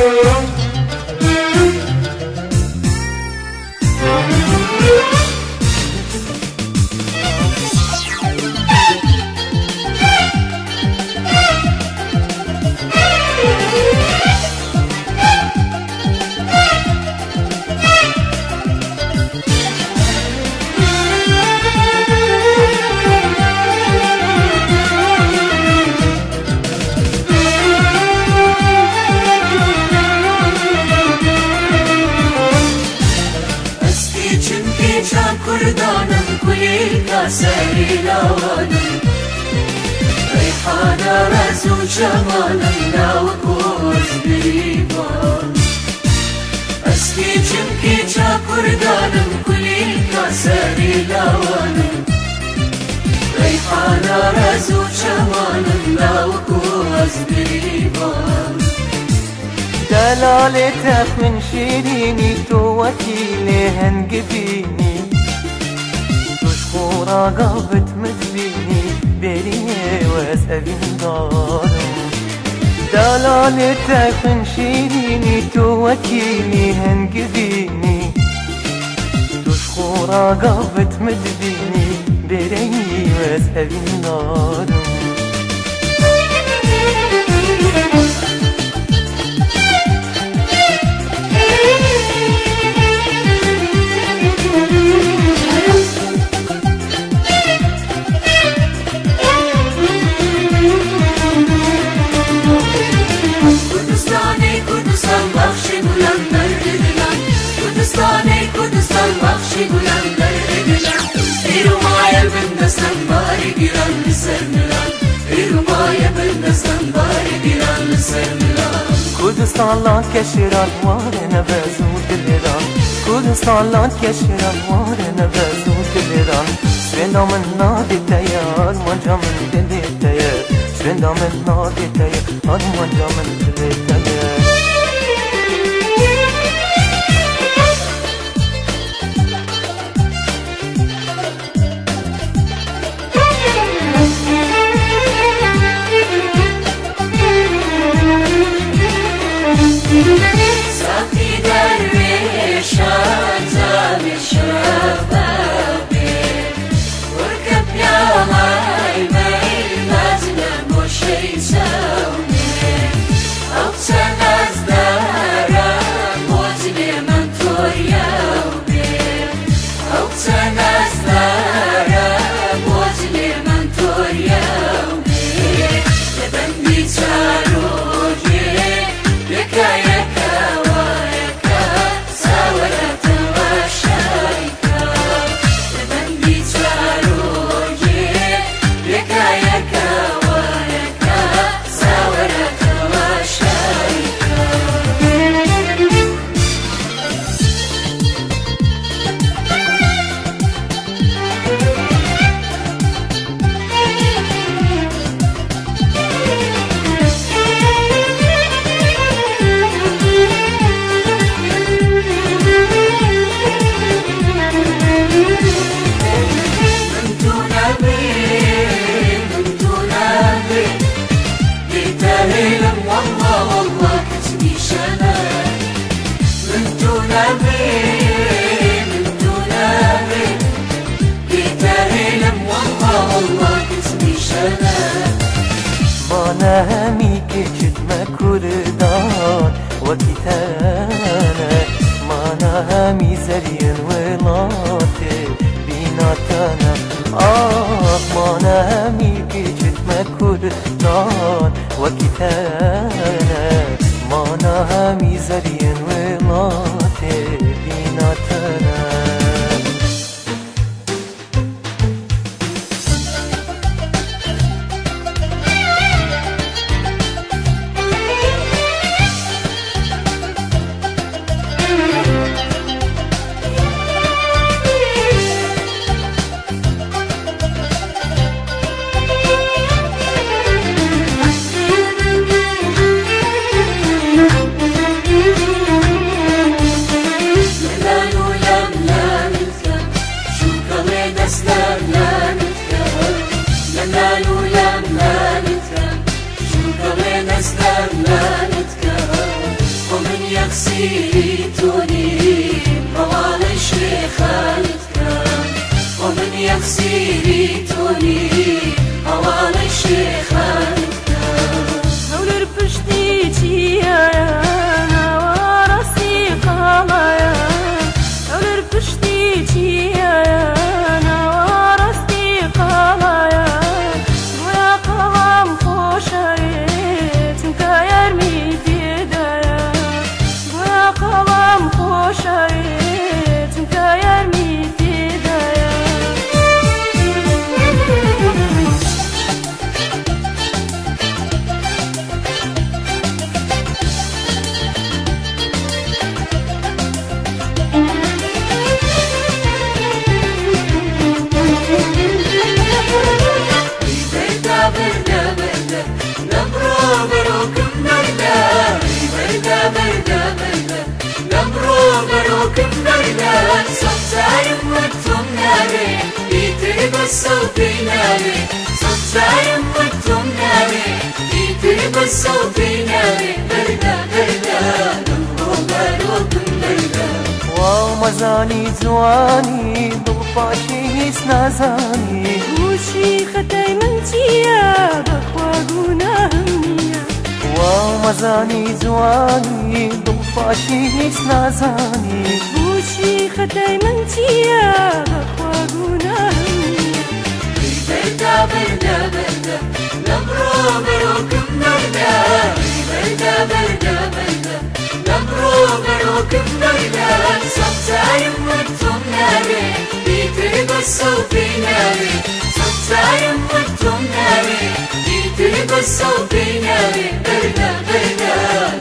كردانم كل كاسري لوانم ريحانة رزو جمالم ناوكوز بريبان اسكي جمكي جا كردانم كل كاسري لوانم ريحانة رزو جمالم ناوكوز بريبان دلالتك من شيريني تو وكيلي هنقبيني خورا قلبت مدبيني بريه واسألين دارم دلالتك فنشيني توكيني هنقذيني توش خورا قلبت مدبيني بريه واسألين دارم كردستان لان کشیران واره نبزو دلیران کردستان لان کشیران واره نبزو دلیران سویندا من نادی تیار منجا من دلی تیار سویندا من نادی تیار منجا من دلی تیار Satan. نهمی که چت مکردان و کتان ما نهمی زرین و لاته بیناتانه آه ما نهمی كم بردا صدايم وتم ناري يترب الصوت ناري صدايم وتم ناري يترب الصوت ناري بردا بردا نبرو برو كم بردا ومزاني جواني ضفاشي نازاني وشي ختاي من تيا بخوا قناهمية ومزاني جواني ضفاشي نازاني وشي تيا بخوا قناهمية بردا بردا بردا نبرو برو كم بردا بردا بردا بردا نبرو برو كم بردا صدايم وتم ناري يترب الصوت ناري صدايم وتم ناري يترب الصوت ناري بردا بردا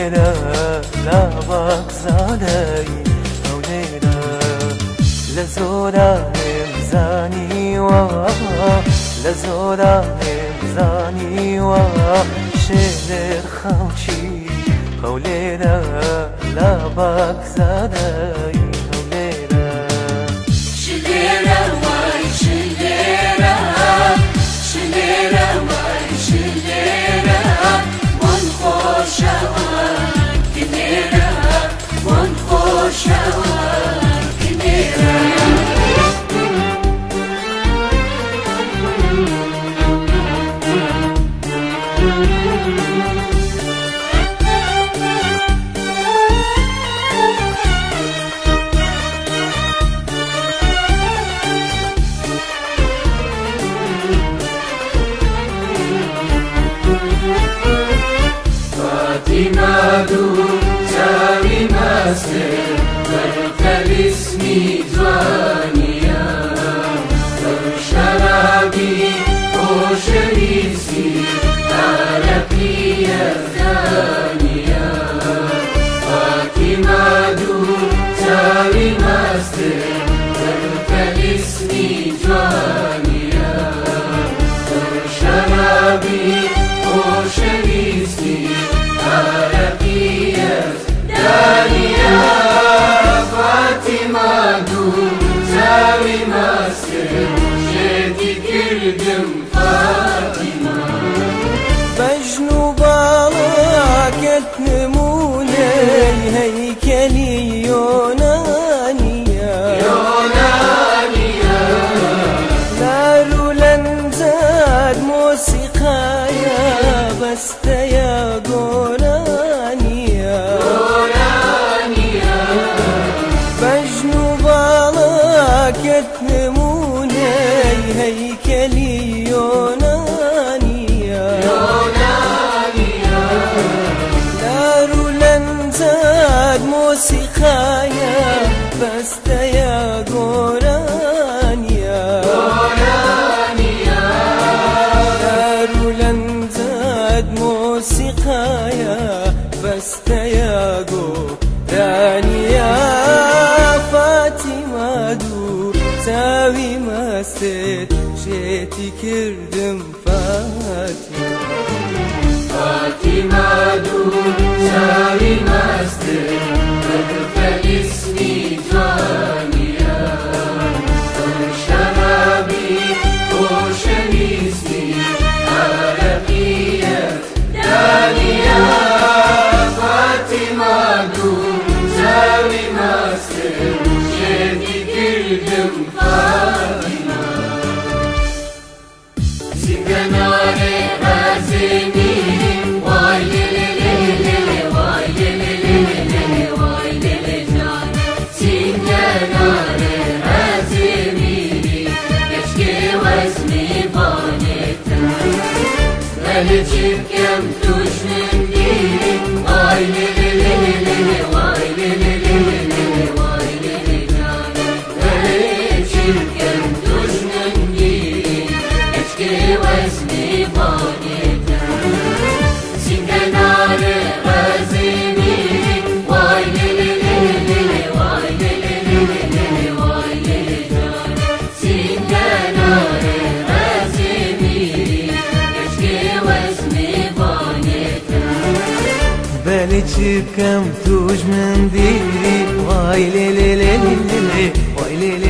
اوليرا لا بكزادي اوليرا لزورا امزاني و لزورا امزاني و شيل خوشي اوليرا لا بكزادي اوليرا شليرة Kościoła Kimira. لنزاد موسيقايا بس يا غورانيا فاطمة دور تاوي مستر جيتي كردم فاطمة nasceu. vanetten بالي كم توج من ديري واي لي لي لي لي لي لي واي لي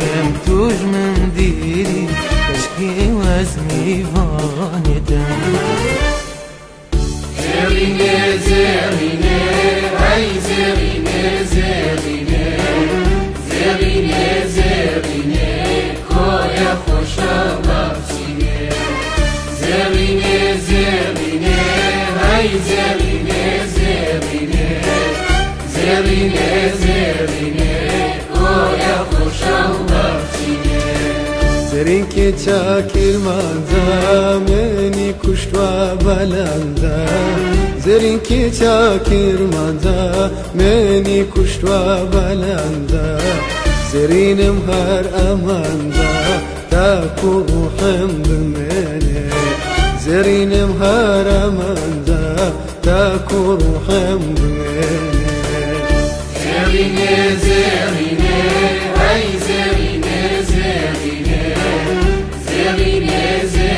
tantos mandiri Tashki was mi vanedam Zerine, zerine, ay zerine, zerine Zerine, zerine, koya khosha bapsine Zerine, zerine, ay zerine, zerine Zerine, zerine çakirmada Meni kuştva balanda Zerinki çakirmada Meni kuştva balanda Zerinim her amanda Taku hamdım mene. Zerinim her amanda Taku hamdım mene. Zerine zerine Hey zerine.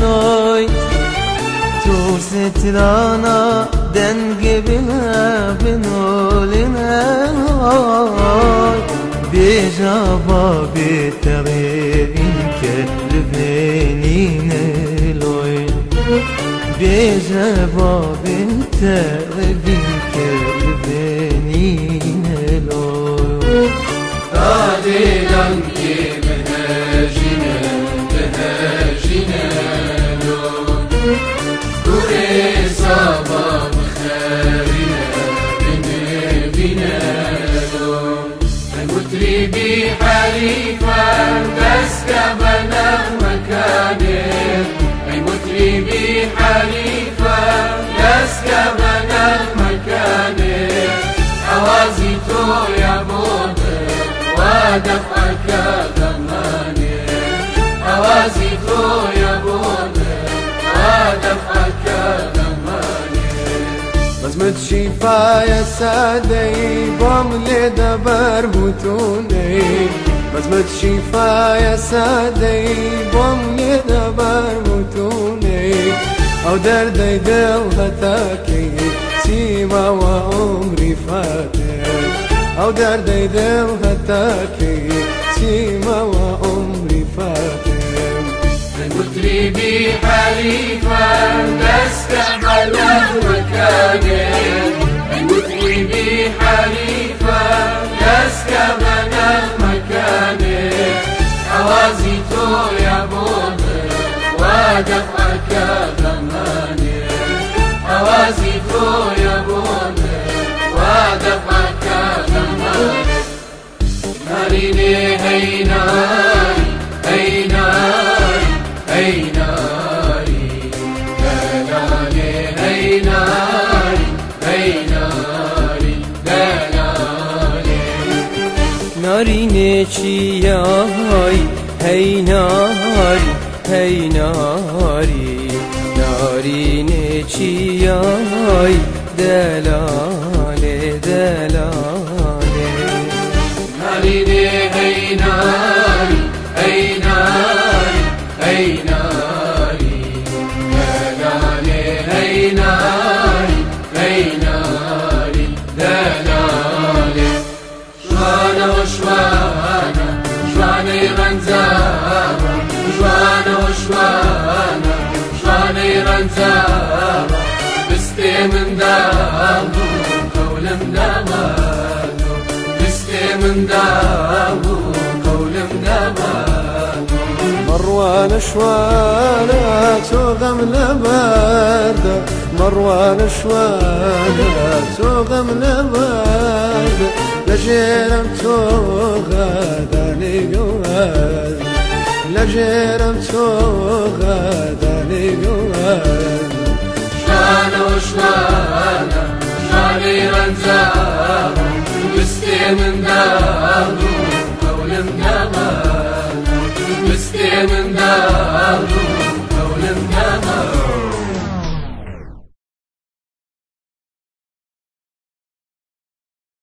لوی. تو سترانا دنگه به بنولینه لوی. بیجا بابی تغیین که المتري بحليفة دسك بنا مكانه المتري بحليفة دسك بنا مكانه عوازيتو يا بوده ودفعك ضمانه عوازيتو شفايا سادي بام لدبر بوتوني بزمت شفايا بام لدبر بوتوني او دردي دل هتاكي سيما وعمري فاتك او دردي دل هتاكي سيما وعمري المتري بحليفة نستقبل مكانه المتري بحليفة نستقبل مكانه حوازيته يا بوده ودفعك ضمانه حوازيته يا بوده ودفعك ضمانه ناريني هي ناريني هي ناري هي ناري هي ناري دلالي هي ناري دلالي. شوانا وشوانا شوانا يرنزابا شوانا وشوانا مروان شوانا توغم لبرد مروان شوانا توغم لبرد لجيرم توغداني قواد لجيرم توغداني قواد شوانا وشوانا شواني رنزابا بستي من من داره